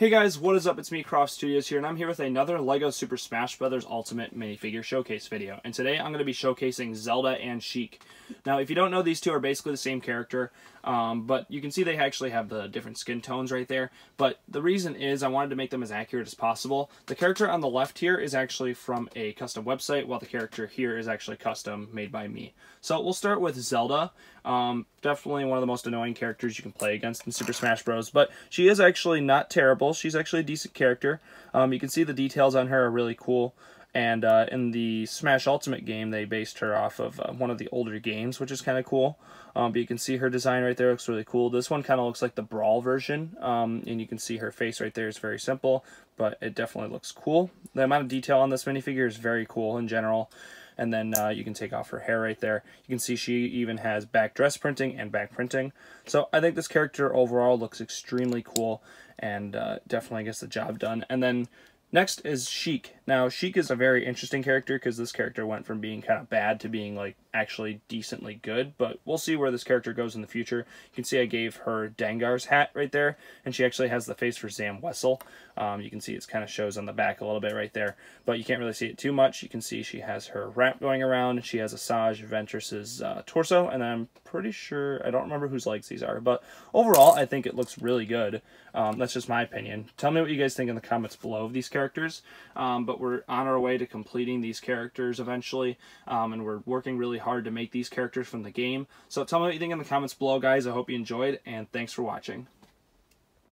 Hey guys, what is up? It's me, Croff Studios here, and I'm here with another LEGO Super Smash Bros. Ultimate minifigure showcase video. And today I'm going to be showcasing Zelda and Sheik. Now, if you don't know, these two are basically the same character, um, but you can see they actually have the different skin tones right there. But the reason is I wanted to make them as accurate as possible. The character on the left here is actually from a custom website, while the character here is actually custom made by me. So we'll start with Zelda. Um, definitely one of the most annoying characters you can play against in Super Smash Bros. But she is actually not terrible. She's actually a decent character. Um, you can see the details on her are really cool. And uh, in the Smash Ultimate game, they based her off of uh, one of the older games, which is kind of cool. Um, but you can see her design right there looks really cool. This one kind of looks like the Brawl version, um, and you can see her face right there is very simple, but it definitely looks cool. The amount of detail on this minifigure is very cool in general and then uh, you can take off her hair right there. You can see she even has back dress printing and back printing. So I think this character overall looks extremely cool and uh, definitely gets the job done. And then next is Sheik. Now, Sheik is a very interesting character because this character went from being kind of bad to being like actually decently good, but we'll see where this character goes in the future. You can see I gave her Dengar's hat right there, and she actually has the face for Zam Wesell. Um, you can see it kind of shows on the back a little bit right there, but you can't really see it too much. You can see she has her wrap going around. She has Asajj Ventress's uh, torso, and I'm pretty sure, I don't remember whose legs these are, but overall, I think it looks really good. Um, that's just my opinion. Tell me what you guys think in the comments below of these characters, um, but we're on our way to completing these characters eventually, um, and we're working really hard to make these characters from the game. So tell me what you think in the comments below, guys. I hope you enjoyed, and thanks for watching.